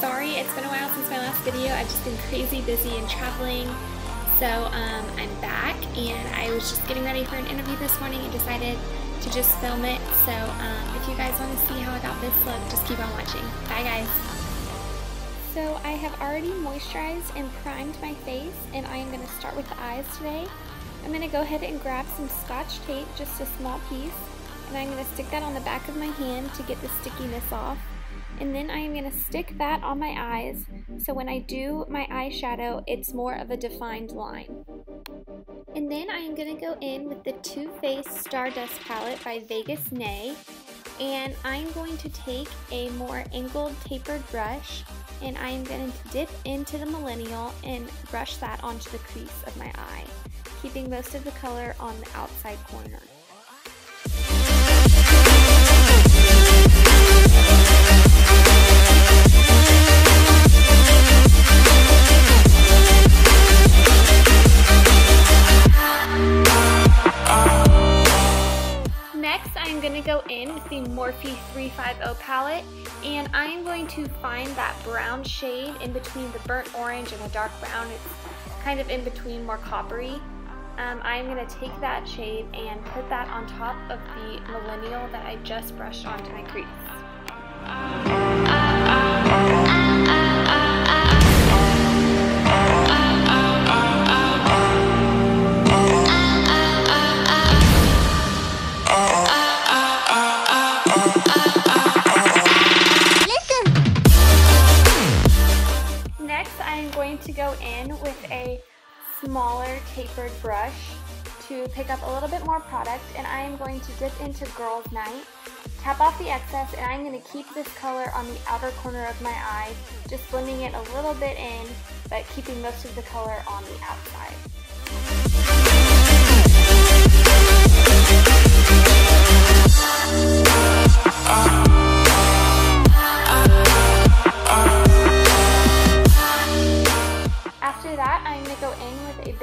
sorry it's been a while since my last video. I've just been crazy busy and traveling. So um, I'm back and I was just getting ready for an interview this morning and decided to just film it. So um, if you guys want to see how I got this look, just keep on watching. Bye guys. So I have already moisturized and primed my face and I am going to start with the eyes today. I'm going to go ahead and grab some scotch tape, just a small piece, and I'm going to stick that on the back of my hand to get the stickiness off. And then I am going to stick that on my eyes so when I do my eyeshadow, it's more of a defined line. And then I am going to go in with the Too Faced Stardust palette by Vegas Nay. And I'm going to take a more angled tapered brush and I am going to dip into the Millennial and brush that onto the crease of my eye, keeping most of the color on the outside corner. Next, I'm going to go in with the Morphe 350 palette, and I'm going to find that brown shade in between the burnt orange and the dark brown. It's kind of in between, more coppery. Um, I'm going to take that shade and put that on top of the Millennial that I just brushed onto my crease. Pick up a little bit more product and I am going to dip into Girls Night, tap off the excess and I'm going to keep this color on the outer corner of my eye, just blending it a little bit in but keeping most of the color on the outside.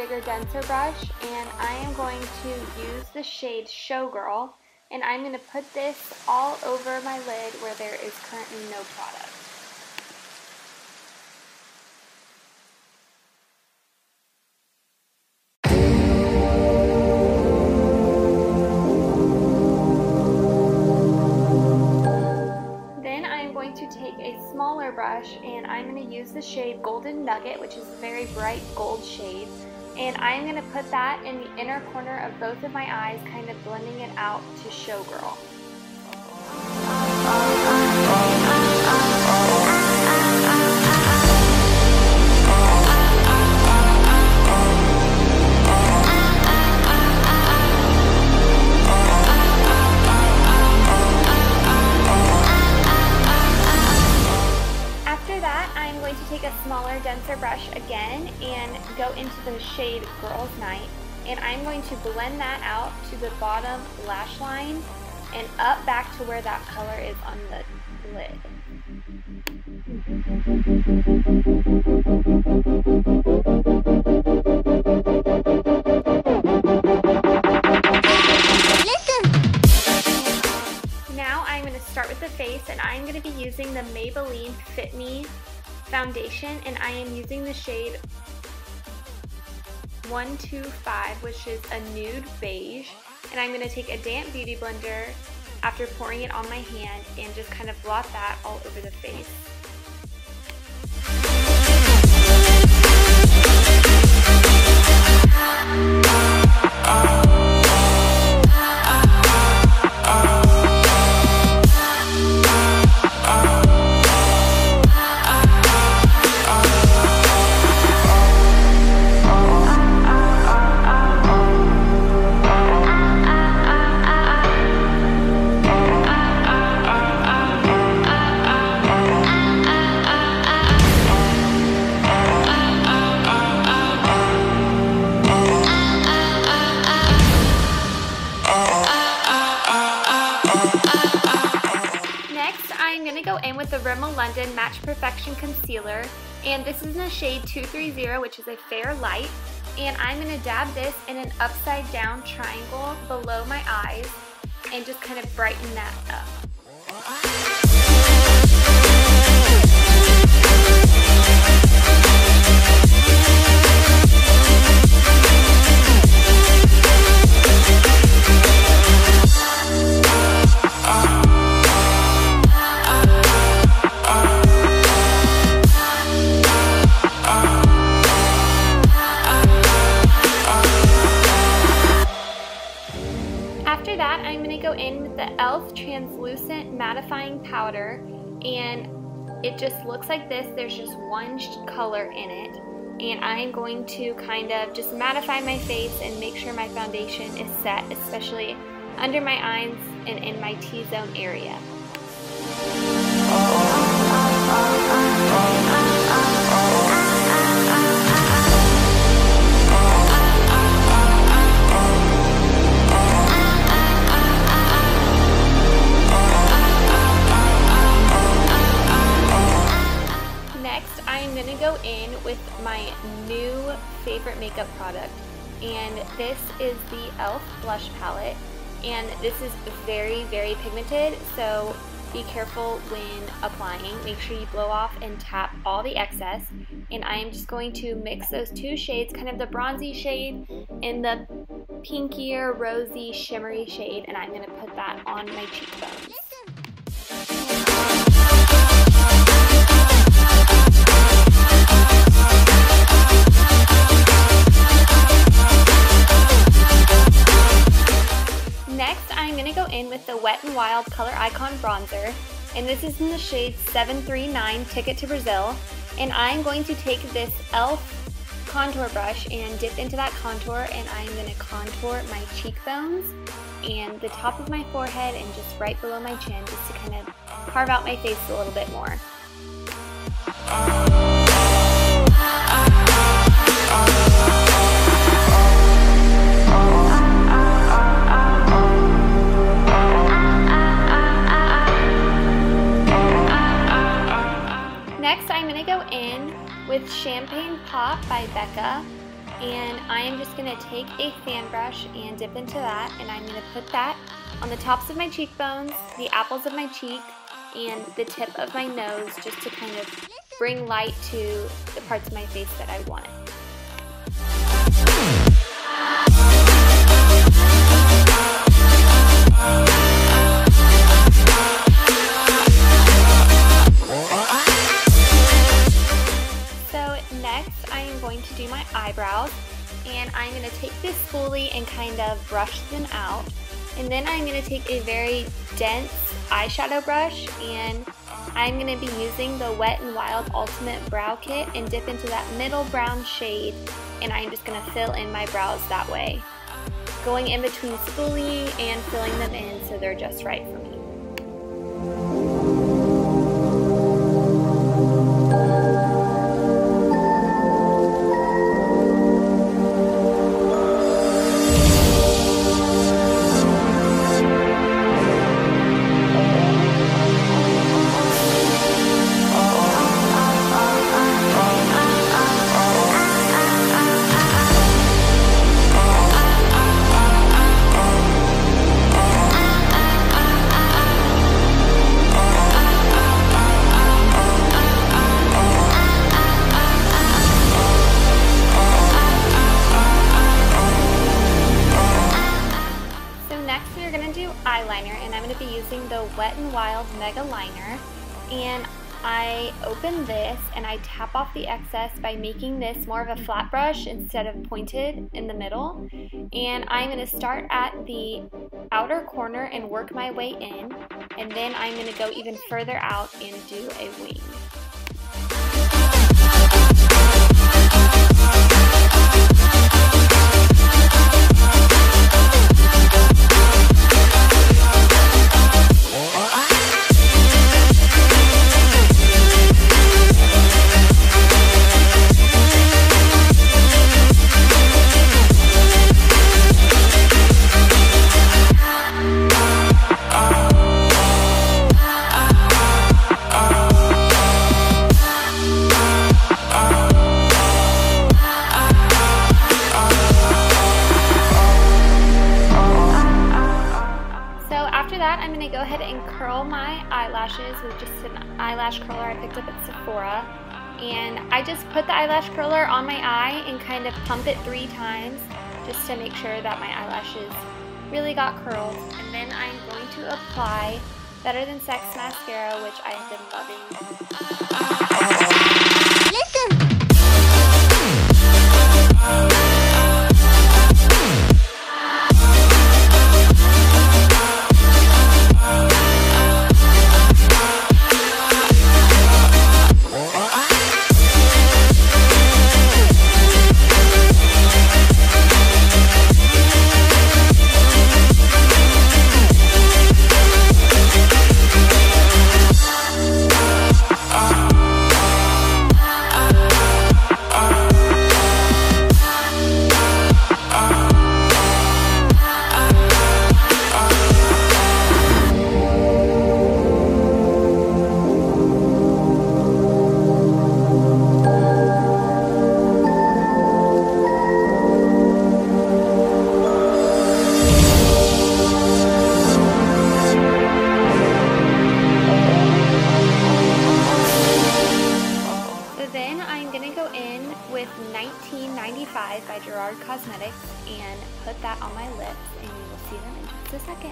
Denser brush and I am going to use the shade Showgirl and I'm going to put this all over my lid where there is currently no product. Then I'm going to take a smaller brush and I'm going to use the shade Golden Nugget, which is a very bright gold shade and I'm going to put that in the inner corner of both of my eyes, kind of blending it out to Showgirl. Shade Girls Night. And I'm going to blend that out to the bottom lash line and up back to where that color is on the lid. Now I'm going to start with the face and I'm going to be using the Maybelline Fit Me foundation and I am using the shade 125 which is a nude beige and I'm going to take a damp beauty blender after pouring it on my hand and just kind of blot that all over the face. With the Rimmel London Match Perfection Concealer. And this is in the shade 230, which is a fair light. And I'm to dab this in an upside down triangle below my eyes and just kind of brighten that up. It just looks like this. There's just one color in it, and I'm going to kind of just mattify my face and make sure my foundation is set, especially under my eyes and in my T-zone area. This is the e.l.f. blush palette and this is very very pigmented so be careful when applying make sure you blow off and tap all the excess and I am just going to mix those two shades kind of the bronzy shade and the pinkier rosy shimmery shade and I'm going to put that on my cheekbones in with the Wet n Wild Color Icon Bronzer, and this is in the shade 739 Ticket to Brazil. And I'm going to take this e.l.f. contour brush and dip into that contour, and I'm going to contour my cheekbones and the top of my forehead and just right below my chin just to kind of carve out my face a little bit more. By Becca. And I am just going to take a fan brush and dip into that. And I'm going to put that on the tops of my cheekbones, the apples of my cheek, and the tip of my nose just to kind of bring light to the parts of my face that I want. Eyebrows. And I'm going to take this spoolie and kind of brush them out. And then I'm going to take a very dense eyeshadow brush and I'm going to be using the Wet n Wild Ultimate Brow Kit and dip into that middle brown shade and I'm just going to fill in my brows that way. Going in between spoolie and filling them in so they're just right open this and I tap off the excess by making this more of a flat brush instead of pointed in the middle. And I'm going to start at the outer corner and work my way in. And then I'm going to go even further out and do a wing. Eyelashes with just an eyelash curler I picked up at Sephora. And I just put the eyelash curler on my eye and kind of pump it three times just to make sure that my eyelashes really got curled. And then I'm going to apply Better Than Sex Mascara, which I have been loving.